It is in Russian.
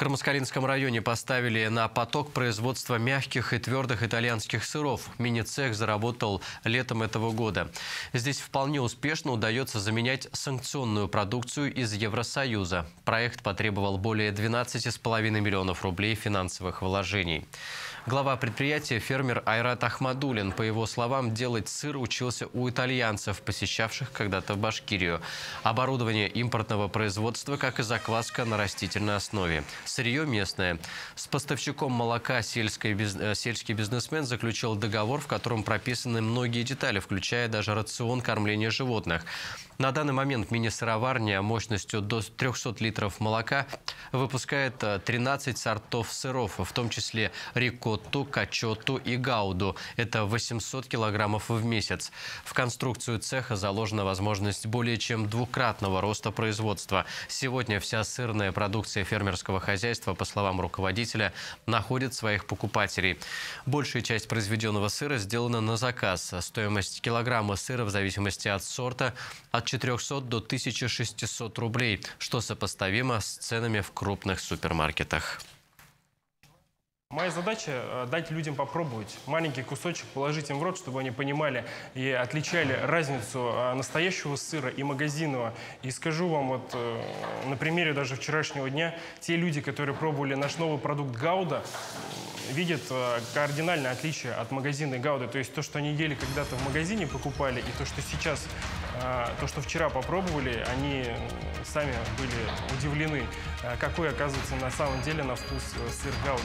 Кармаскалинском районе поставили на поток производства мягких и твердых итальянских сыров. Мини-цех заработал летом этого года. Здесь вполне успешно удается заменять санкционную продукцию из Евросоюза. Проект потребовал более 12,5 миллионов рублей финансовых вложений. Глава предприятия фермер Айрат Ахмадулин. По его словам, делать сыр учился у итальянцев, посещавших когда-то Башкирию. Оборудование импортного производства, как и закваска на растительной основе. Сырье местное. С поставщиком молока сельский, э, сельский бизнесмен заключил договор, в котором прописаны многие детали, включая даже рацион кормления животных. На данный момент мини-сыроварня мощностью до 300 литров молока выпускает 13 э, сортов сыров, в том числе рикотту, качоту и гауду. Это 800 килограммов в месяц. В конструкцию цеха заложена возможность более чем двукратного роста производства. Сегодня вся сырная продукция фермерского хозяйства, по словам руководителя, находит своих покупателей. Большая часть произведенного сыра сделана на заказ. Стоимость килограмма сыра в зависимости от сорта от 400 до 1600 рублей, что сопоставимо с ценами в крупных супермаркетах. Моя задача э, дать людям попробовать маленький кусочек, положить им в рот, чтобы они понимали и отличали разницу э, настоящего сыра и магазинного. И скажу вам вот э, на примере даже вчерашнего дня, те люди, которые пробовали наш новый продукт Гауда, видят кардинальное отличие от магазина Гауда. То есть то, что они ели когда-то в магазине, покупали, и то, что сейчас, то, что вчера попробовали, они сами были удивлены, какой оказывается на самом деле на вкус сыр Гауда.